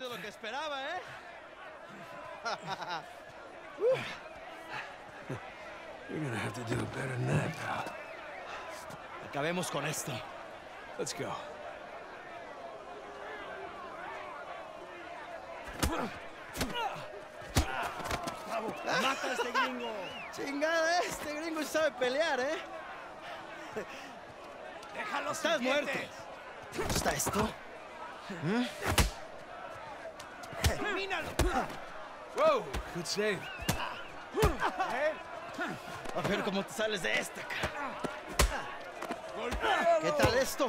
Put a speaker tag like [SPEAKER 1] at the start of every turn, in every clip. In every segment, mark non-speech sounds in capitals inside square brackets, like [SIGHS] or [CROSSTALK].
[SPEAKER 1] de lo que esperaba, ¿eh? [LAUGHS]
[SPEAKER 2] You're gonna have to do better than that, pal.
[SPEAKER 1] Acabemos con esto.
[SPEAKER 2] Let's go.
[SPEAKER 1] ¡Mata a este gringo! [LAUGHS] Chingada, este gringo sabe pelear, ¿eh?
[SPEAKER 3] ¡Déjalo
[SPEAKER 1] Estás muerto. ¿Te gusta esto?
[SPEAKER 3] ¡Termínalo!
[SPEAKER 2] Whoa, good save.
[SPEAKER 1] A ver cómo te sales de esta, cara. ¿Qué tal esto?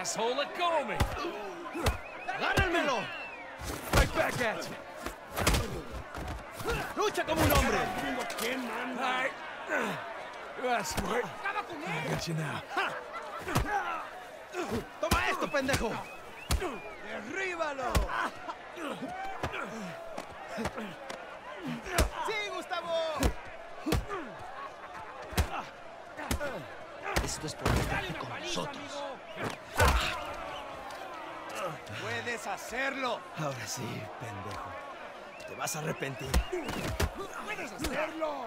[SPEAKER 2] Asshole, let go of me.
[SPEAKER 1] ¡Agárrenmelo!
[SPEAKER 2] Right back at you.
[SPEAKER 1] ¡Lucha como un hombre!
[SPEAKER 2] Right. You asked for it. I got you now.
[SPEAKER 1] ¡Toma esto, pendejo!
[SPEAKER 3] ¡Derríbalo! ¡Sí, Gustavo!
[SPEAKER 1] Esto es por meterte con nosotros.
[SPEAKER 3] ¡Puedes hacerlo!
[SPEAKER 1] Ahora sí, pendejo. Te vas a arrepentir.
[SPEAKER 3] ¡Puedes hacerlo!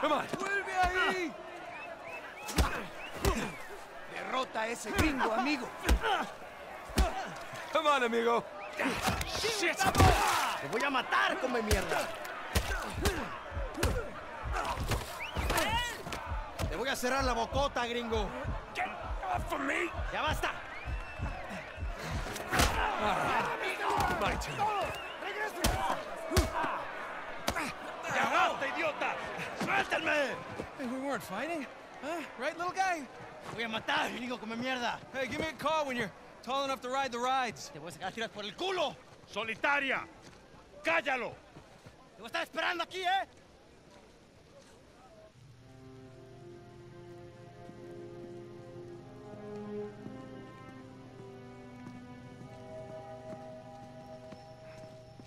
[SPEAKER 2] Come on.
[SPEAKER 3] ¡Vuelve ahí! Derrota a ese gringo, amigo.
[SPEAKER 2] Come on, amigo. Shit.
[SPEAKER 1] ¡Te voy a matar, come mierda! Te voy a cerrar la bocota, gringo.
[SPEAKER 2] Get off of me.
[SPEAKER 1] ¡Ya basta!
[SPEAKER 2] My turn.
[SPEAKER 1] ¡Ya basta, idiota! ¡Suéltenme!
[SPEAKER 2] Hey, we weren't fighting. Huh? Right, little guy?
[SPEAKER 1] Te voy a matar, gringo, come mierda.
[SPEAKER 2] Hey, give me a call when you're tall enough to ride the rides.
[SPEAKER 1] Te voy a sacar tiras por el culo.
[SPEAKER 4] ¡Solitaria! ¡Cállalo!
[SPEAKER 1] Te voy a estar esperando aquí, ¿eh?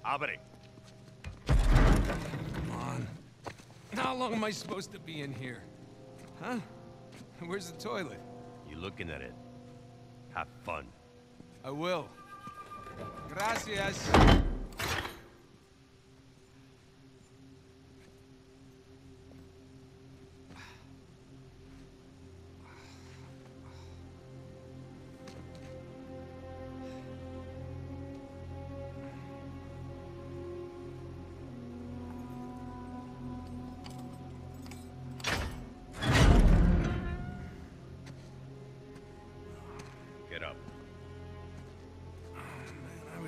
[SPEAKER 4] Abre.
[SPEAKER 2] Come on. How long am I supposed to be in here? Huh? Where's the toilet?
[SPEAKER 4] You looking at it? Have fun.
[SPEAKER 2] I will. Gracias.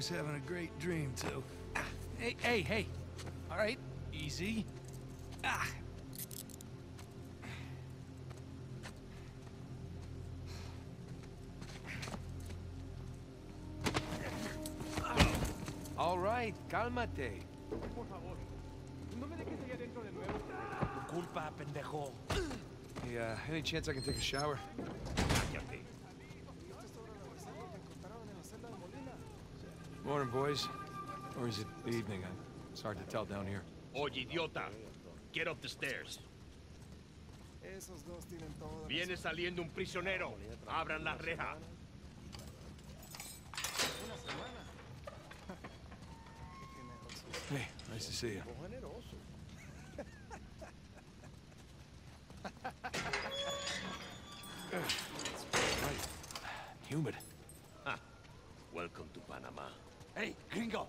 [SPEAKER 2] Was having a great dream, too. Ah, Hey, hey, hey. All right, easy. Ah. All right, cálmate.
[SPEAKER 4] Culpa, pendejo.
[SPEAKER 2] Uh, any chance I can take a shower?
[SPEAKER 4] Cállate.
[SPEAKER 2] Morning, boys. Or is it evening? It's hard to tell down here.
[SPEAKER 4] Oye, idiota. Get up the stairs. Viene saliendo un prisionero. Abran la reja.
[SPEAKER 2] Hey, nice to see you. right. Humid.
[SPEAKER 3] ¡Hey, gringo!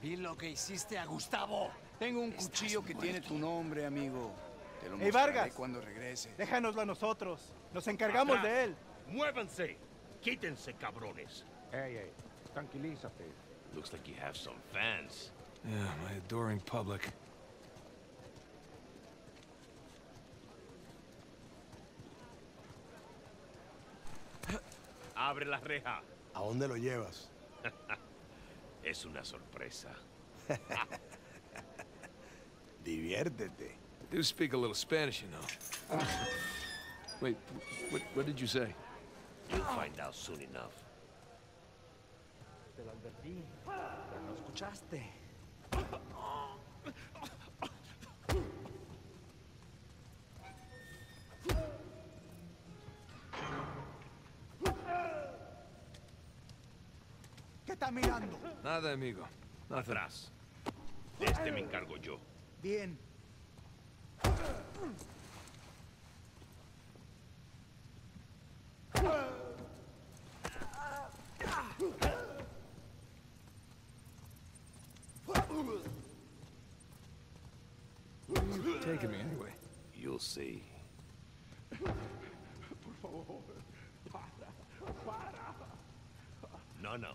[SPEAKER 3] Vi lo que hiciste a Gustavo. Tengo un cuchillo que tiene tu nombre, amigo. Te lo
[SPEAKER 5] Hey, Vargas.
[SPEAKER 3] cuando regrese.
[SPEAKER 5] Déjanoslo a nosotros. Nos encargamos
[SPEAKER 4] Atrás.
[SPEAKER 5] de él.
[SPEAKER 4] Muévanse. Quítense, cabrones.
[SPEAKER 6] Ey, ey, tranquilízate.
[SPEAKER 4] Looks like you have some fans.
[SPEAKER 2] Yeah, my adoring public.
[SPEAKER 4] Abre la reja.
[SPEAKER 7] ¿A dónde lo llevas? [LAUGHS]
[SPEAKER 4] Es una sorpresa. [LAUGHS]
[SPEAKER 7] Diviértete.
[SPEAKER 2] Do speak a little Spanish, you know. Wait, what, what did you say?
[SPEAKER 4] You'll find out soon enough.
[SPEAKER 6] Te lo advertí, pero no escuchaste.
[SPEAKER 5] Mirando?
[SPEAKER 2] Nada, amigo.
[SPEAKER 4] Atrás. De este me encargo yo.
[SPEAKER 5] Bien.
[SPEAKER 2] Taking me anyway.
[SPEAKER 4] You'll see. No, no.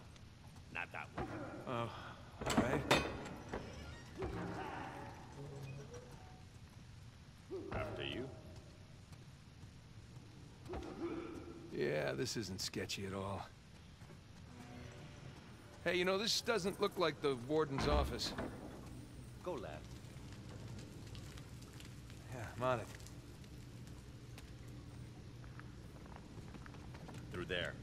[SPEAKER 2] This isn't sketchy at all. Hey, you know, this doesn't look like the warden's office.
[SPEAKER 4] Go left.
[SPEAKER 2] Yeah, I'm on it.
[SPEAKER 4] Through there.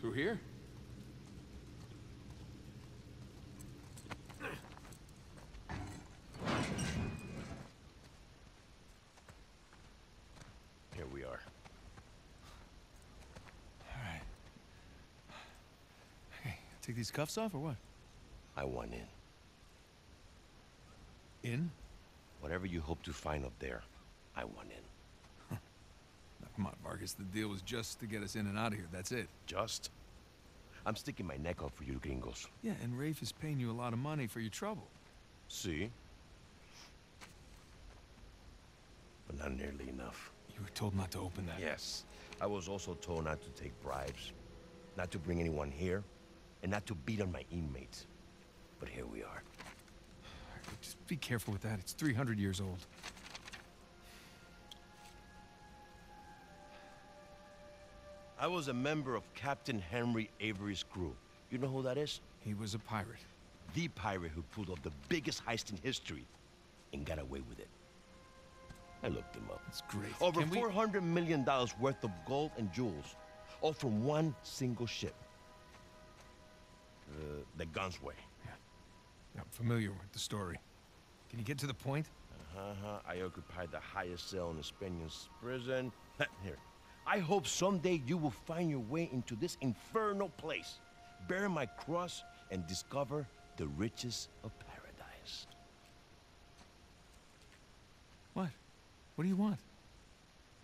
[SPEAKER 2] Through here?
[SPEAKER 4] Here we are.
[SPEAKER 2] All right. Hey, take these cuffs off or what?
[SPEAKER 4] I want in.
[SPEAKER 2] In?
[SPEAKER 4] Whatever you hope to find up there, I want in. [LAUGHS]
[SPEAKER 2] Now, come on, Vargas. The deal was just to get us in and out of here. That's it.
[SPEAKER 4] Just? I'm sticking my neck out for you gringos.
[SPEAKER 2] Yeah, and Rafe is paying you a lot of money for your trouble.
[SPEAKER 4] See? But not nearly enough.
[SPEAKER 2] You were told not to open that.
[SPEAKER 4] Yes. I was also told not to take bribes, not to bring anyone here, and not to beat on my inmates. But here we are.
[SPEAKER 2] Just be careful with that. It's 300 years old.
[SPEAKER 4] I was a member of Captain Henry Avery's crew. You know who that is?
[SPEAKER 2] He was a pirate.
[SPEAKER 4] The pirate who pulled off the biggest heist in history and got away with it. I looked him up.
[SPEAKER 2] It's great.
[SPEAKER 4] Over
[SPEAKER 2] Can we-
[SPEAKER 4] four hundred million dollars worth of gold and jewels, all from one single ship. Uh, the Gunsway.
[SPEAKER 2] I'm familiar with the story. Can you get to the point?
[SPEAKER 4] Uh-huh. I occupied the highest cell in the Spaniards' prison. [LAUGHS] Here. I hope someday you will find your way into this infernal place, bear my cross, and discover the riches of paradise.
[SPEAKER 2] What? What do you want?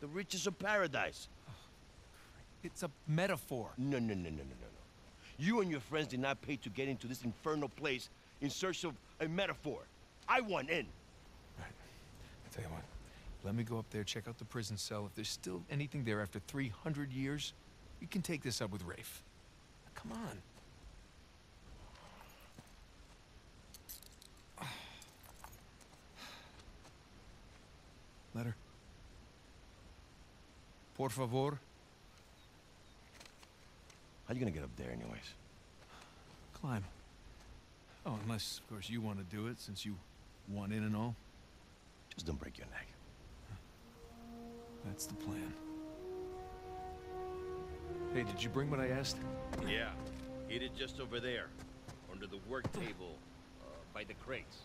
[SPEAKER 4] The riches of paradise.
[SPEAKER 2] It's a metaphor.
[SPEAKER 4] No, no, no, no, no, no. You and your friends did not pay to get into this infernal place in search of a metaphor. I want in.
[SPEAKER 2] Right. I'll tell you what. Let me go up there, check out the prison cell. If there's still anything there after 300 years, we can take this up with Rafe. Come on. [SIGHS] Letter. Por favor.
[SPEAKER 4] How you gonna get up there, anyways?
[SPEAKER 2] Climb. Oh, unless, of course, you want to do it, since you want in and all.
[SPEAKER 4] Just don't break your neck.
[SPEAKER 2] That's the plan. Hey, did you bring what I asked?
[SPEAKER 4] Yeah, it is just over there, under the work table, uh, by the crates.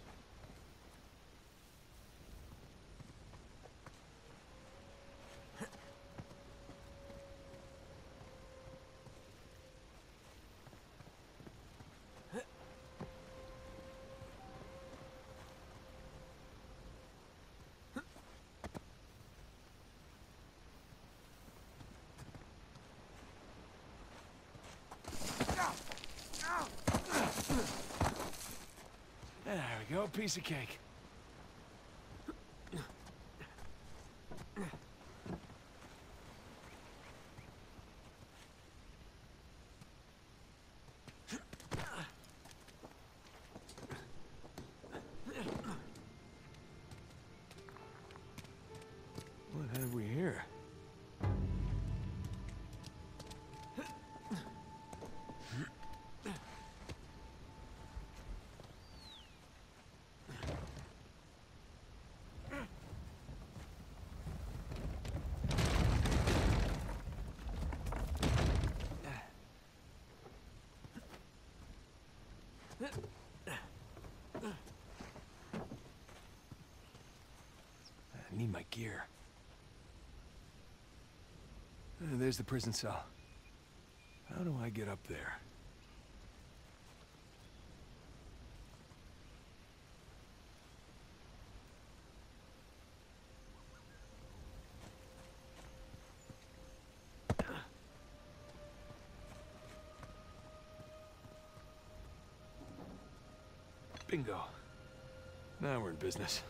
[SPEAKER 2] There we go, piece of cake. Need my gear. Uh, there's the prison cell. How do I get up there? Bingo. Now we're in business.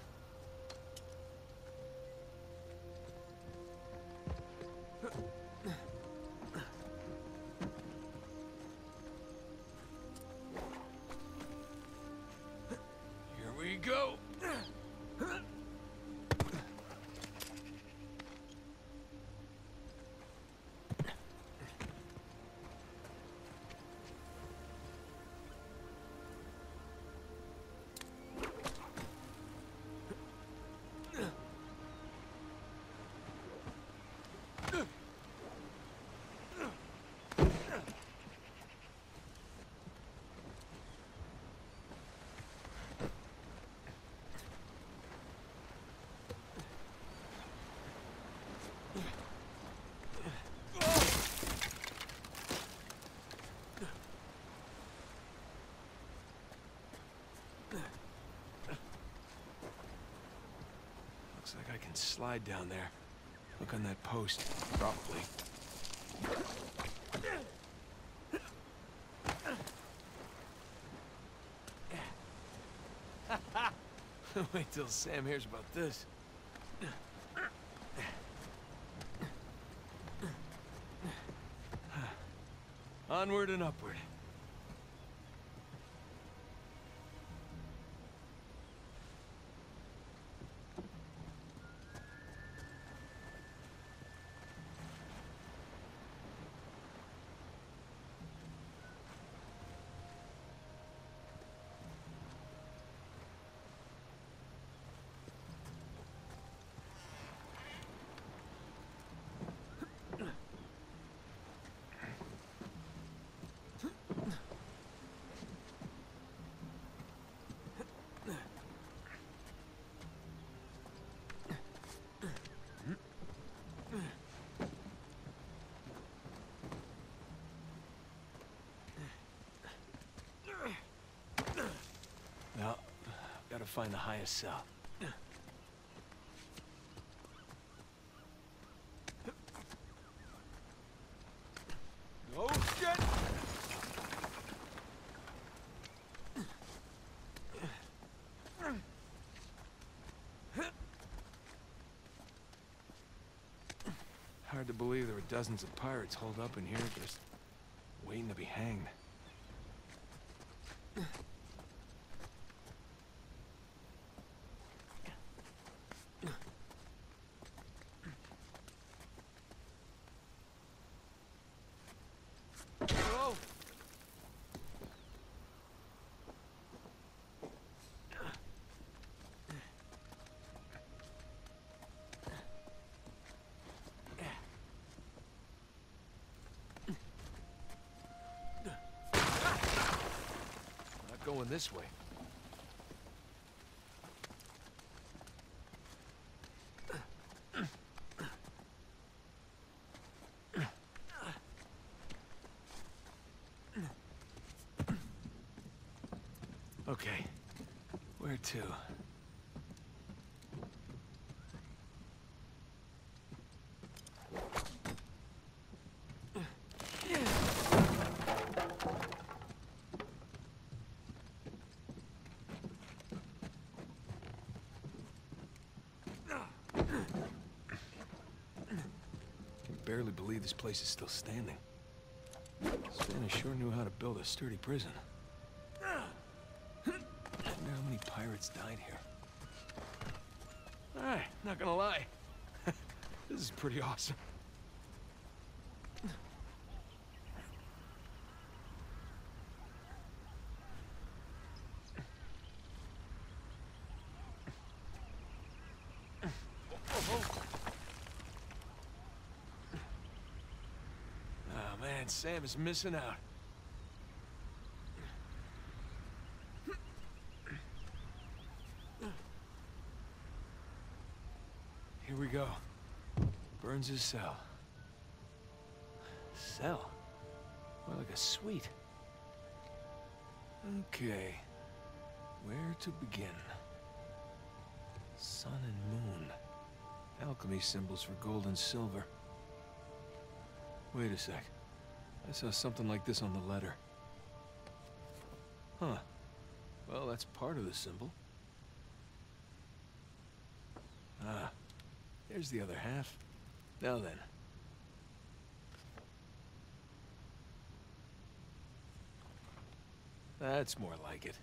[SPEAKER 2] Looks like I can slide down there. Look on that post. Probably. [LAUGHS] Wait till Sam hears about this. [SIGHS] Onward and upward. Now, gotta find the highest cell. Hard to believe there were dozens of pirates holed up in here just waiting to be hanged. Whoa! Not going this way. Okay. Where to? Can barely believe this place is still standing. Spanish sure knew how to build a sturdy prison. Wonder how many pirates died here. Alright, not gonna lie. [LAUGHS] this is pretty awesome. Oh man, Sam is missing out. Here we go. Burns' his cell. Cell? More like a suite. Okay. Where to begin? Sun and moon. Alchemy symbols for gold and silver. Wait a sec. I saw something like this on the letter. Huh. Well, that's part of the symbol. Ah, there's the other half. Now then. That's more like it.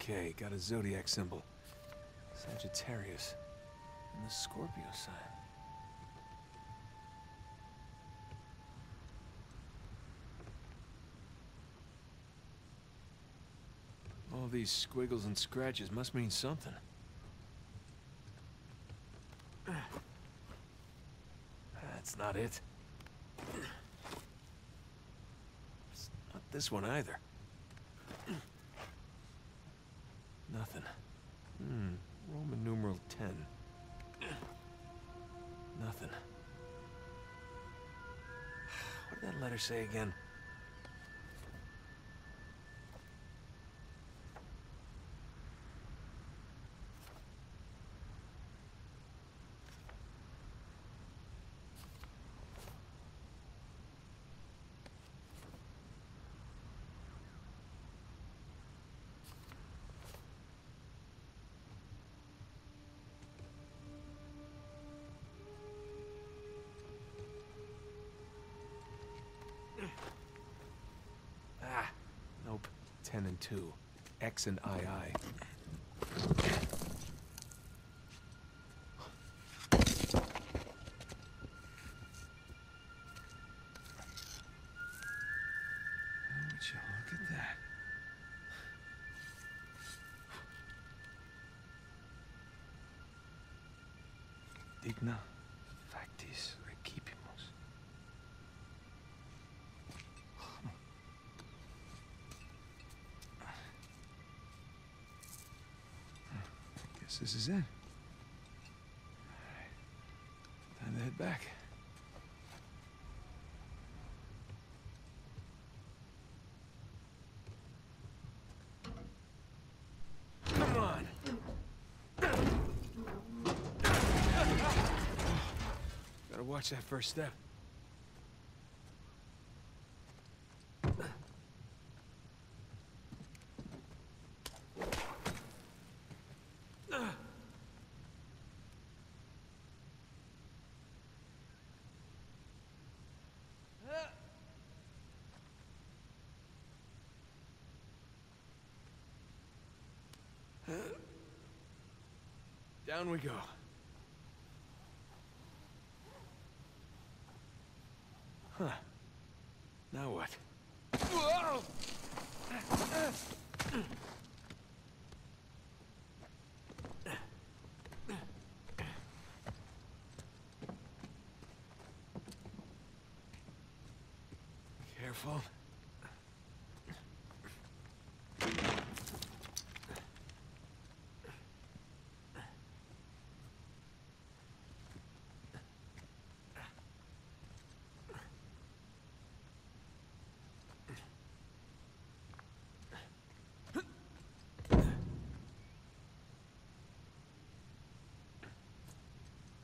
[SPEAKER 2] Okay, got a zodiac symbol. Sagittarius. And the Scorpio sign. All these squiggles and scratches must mean something. That's not it. It's not this one either. Nothing. Hmm. Roman numeral 10. Nothing. What did that letter say again? Ah, nope. 10 and 2. X and II. Digna factis. This is it. Time to head back. Come on! Gotta watch that first step. Down we go. Huh. Now what? Whoa! Careful.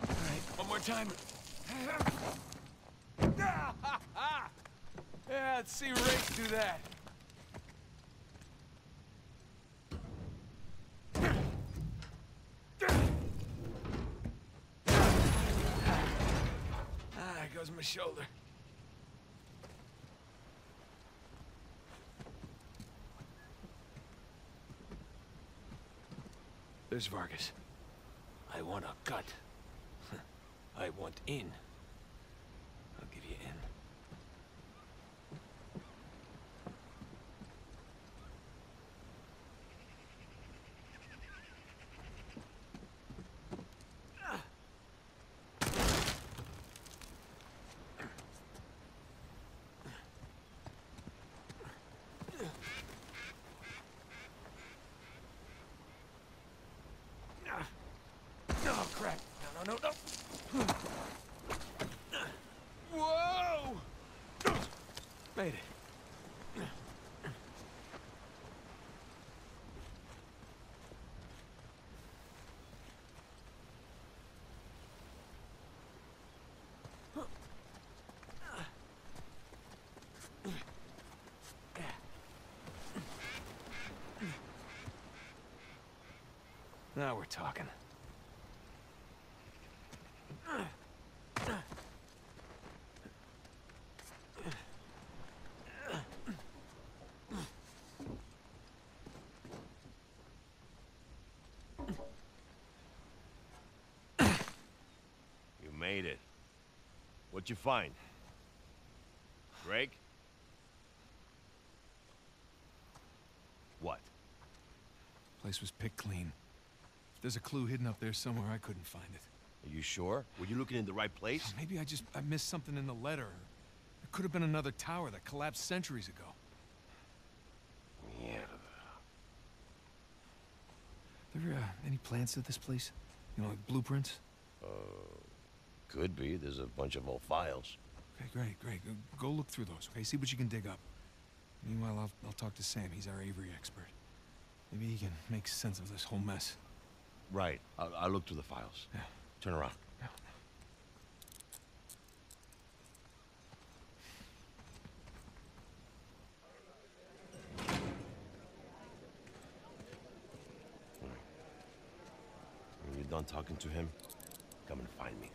[SPEAKER 2] All right, one more time. [LAUGHS] yeah, let's see Rafe do that. Ah, goes my shoulder. There's Vargas. I want a cut. I want in. Now we're talking.
[SPEAKER 4] You find? Greg? What?
[SPEAKER 2] Place was picked clean. If there's a clue hidden up there somewhere, I couldn't find it.
[SPEAKER 4] Are you sure? Were you looking in the right place?
[SPEAKER 2] Maybe I just I missed something in the letter. It could have been another tower that collapsed centuries ago.
[SPEAKER 4] Yeah.
[SPEAKER 2] There uh, any plans to this place? You know, like blueprints?
[SPEAKER 4] Could be. There's a bunch of old files.
[SPEAKER 2] Okay, great, great. Go, go look through those, okay? See what you can dig up. Meanwhile, I'll, I'll talk to Sam. He's our Avery expert. Maybe he can make sense of this whole mess.
[SPEAKER 4] Right. I'll, I'll look through the files.
[SPEAKER 2] Yeah.
[SPEAKER 4] Turn around.
[SPEAKER 2] Yeah.
[SPEAKER 4] When you're done talking to him, come and find me.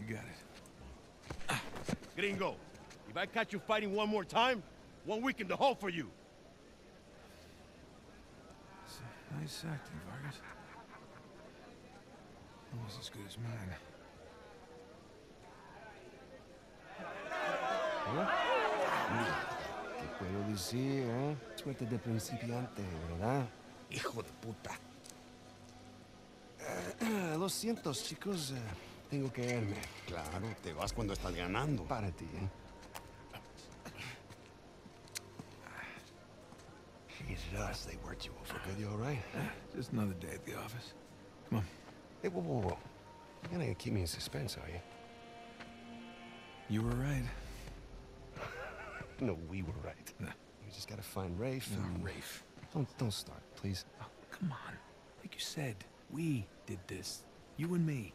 [SPEAKER 2] You got it.
[SPEAKER 4] Gringo, if I catch you fighting one more time, one week in the hole for you.
[SPEAKER 2] Nice acting, Vargas. Almost as good as mine.
[SPEAKER 8] ¿Qué puedo decir, eh? Suerte de principiante, ¿verdad?
[SPEAKER 7] Hijo de puta.
[SPEAKER 8] Eh, Lo siento, chicos. Tengo que irme.
[SPEAKER 7] Claro, te vas cuando estás ganando.
[SPEAKER 8] Para ti, ¿eh?
[SPEAKER 7] Jesus, they worked you over.
[SPEAKER 8] Good, you all right?
[SPEAKER 2] Just another day at the office. Come on.
[SPEAKER 8] Hey, whoa, whoa, whoa. You're gonna keep me in suspense, are you?
[SPEAKER 2] You were right. [LAUGHS]
[SPEAKER 8] No, we were right.
[SPEAKER 2] Nah.
[SPEAKER 8] We just gotta find Rafe
[SPEAKER 2] No,
[SPEAKER 8] and...
[SPEAKER 2] Rafe.
[SPEAKER 8] Don't, don't start, please.
[SPEAKER 2] Oh, come on. Like you said, we did this. You and me.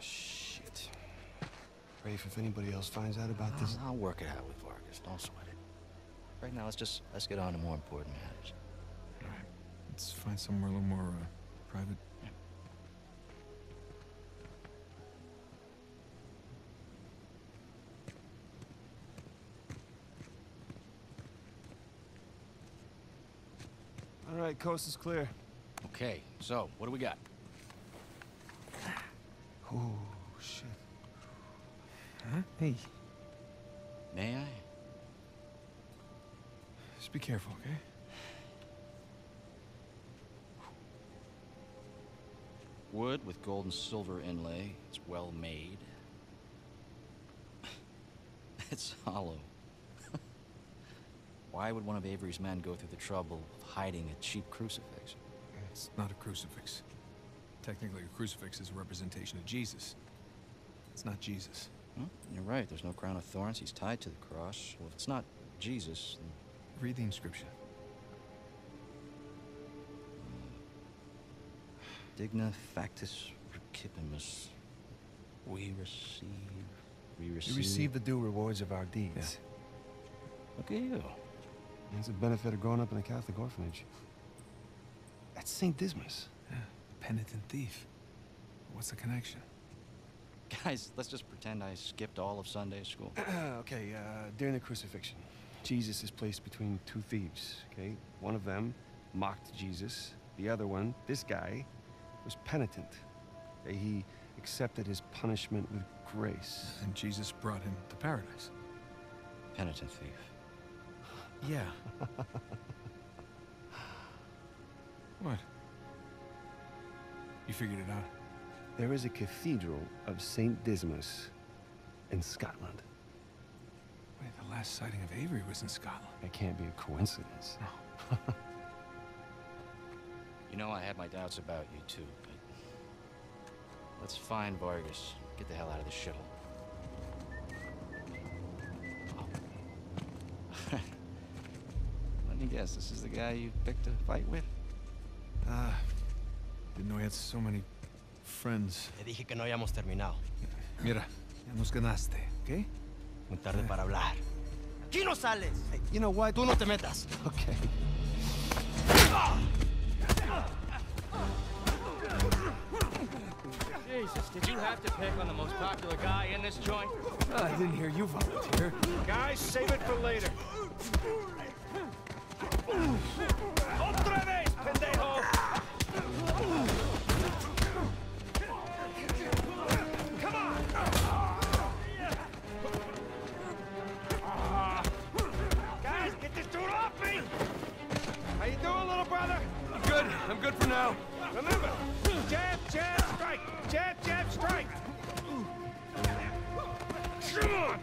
[SPEAKER 8] Shit. Rafe, if anybody else finds out about this...
[SPEAKER 9] I'll, I'll work it out with Vargas. Don't sweat it. Right now, let's just let's get on to more important matters.
[SPEAKER 2] All right. Let's find somewhere a little more uh, private.
[SPEAKER 8] All right, coast is clear.
[SPEAKER 9] Okay. So what do we got?
[SPEAKER 8] Oh, shit.
[SPEAKER 2] Huh? Hey,
[SPEAKER 9] May I?
[SPEAKER 2] just be careful, okay?
[SPEAKER 9] Wood with gold and silver inlay. It's well made. [LAUGHS] it's hollow. [LAUGHS] Why would one of Avery's men go through the trouble of hiding a cheap crucifix?
[SPEAKER 2] It's not a crucifix. Technically, a crucifix is a representation of Jesus. It's not Jesus.
[SPEAKER 9] Hmm? You're right. There's no crown of thorns. He's tied to the cross. Well, if it's not Jesus, then
[SPEAKER 2] Read the inscription.
[SPEAKER 9] Digna factis recipimus. We receive. We receive.
[SPEAKER 8] You receive the due rewards of our deeds.
[SPEAKER 9] Look at you.
[SPEAKER 8] It's a benefit of growing up in a Catholic orphanage. That's St. Dismas.
[SPEAKER 2] Yeah. Penitent thief. What's the connection?
[SPEAKER 9] Guys, let's just pretend I skipped all of Sunday school. [CLEARS THROAT]
[SPEAKER 8] okay, uh, during the crucifixion, Jesus is placed between two thieves, okay? One of them mocked Jesus. The other one, this guy, was penitent. Okay, He accepted his punishment with grace.
[SPEAKER 2] And Jesus brought him to paradise.
[SPEAKER 9] Penitent thief.
[SPEAKER 2] Yeah. [LAUGHS] what? You figured it out?
[SPEAKER 8] There is a cathedral of St. Dismas in Scotland.
[SPEAKER 2] Wait, the last sighting of Avery was in Scotland.
[SPEAKER 8] That can't be a coincidence.
[SPEAKER 2] No. [LAUGHS]
[SPEAKER 9] You know, I had my doubts about you too, but let's find Vargas. Get the hell out of this shithole. [LAUGHS] Let me guess, this is the guy you picked a fight with?
[SPEAKER 2] Ah, didn't know he had so many friends.
[SPEAKER 1] Te dije que no habíamos terminado.
[SPEAKER 2] Mira, ya nos ganaste, ¿ok?
[SPEAKER 1] Muy tarde para hablar. ¡Aquí no sales!
[SPEAKER 2] You know what?
[SPEAKER 1] Tú no te metas.
[SPEAKER 2] Okay.
[SPEAKER 10] Jesus, did you have to pick on the most popular guy in this joint?
[SPEAKER 2] Ah, I didn't hear you volunteer.
[SPEAKER 3] Guys, save it for later. [LAUGHS]
[SPEAKER 11] now.
[SPEAKER 3] Remember, jab, jab, strike. Jab, jab, strike. Come on!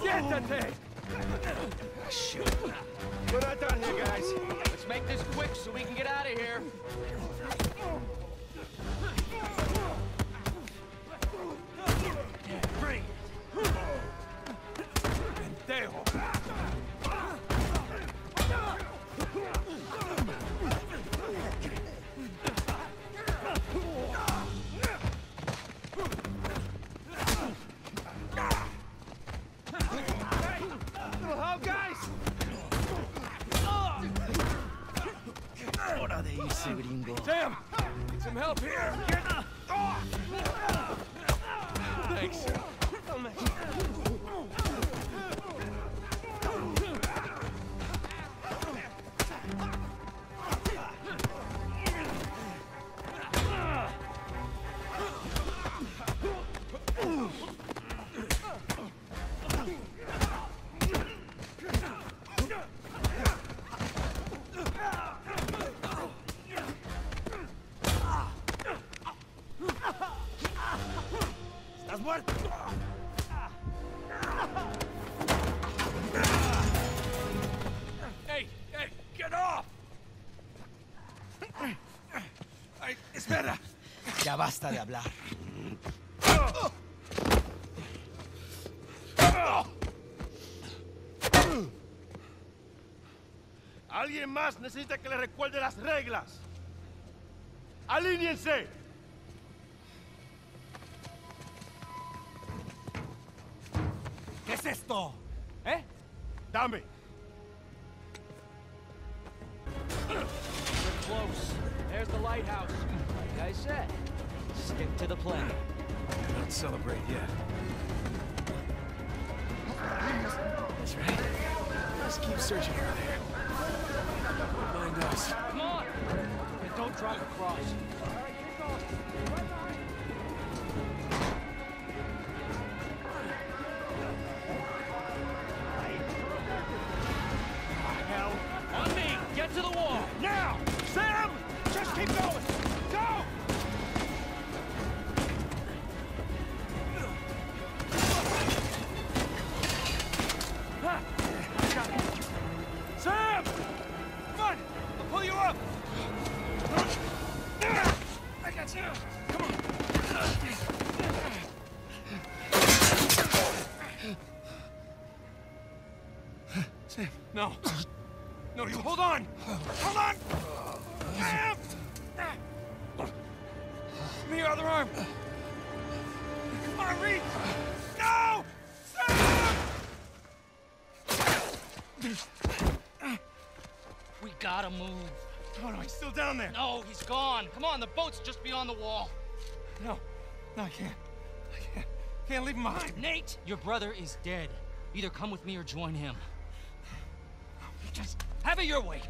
[SPEAKER 11] Siéntate!
[SPEAKER 3] We're not done here, guys.
[SPEAKER 10] Let's make this quick so we can get out of here.
[SPEAKER 1] ¿Estás muerto?
[SPEAKER 11] Hey, hey, get off! Ay, espera.
[SPEAKER 1] Ya basta de hablar. Alguien más necesita que le recuerde las reglas. ¡Alíñense!
[SPEAKER 4] Es esto? ¿Eh?
[SPEAKER 1] Dame.
[SPEAKER 10] We're close. There's the lighthouse. Like I said, stick to the plan.
[SPEAKER 2] Don't celebrate yet. That's right. Let's keep searching over there. Don't mind us.
[SPEAKER 10] Come on! And don't drive across.
[SPEAKER 11] Down there!
[SPEAKER 10] No, he's gone. Come on, the boat's just beyond the wall.
[SPEAKER 11] No, no, I can't. I can't. Can't leave him behind.
[SPEAKER 10] Nate, your brother is dead. Either come with me or join him. Just have it your way.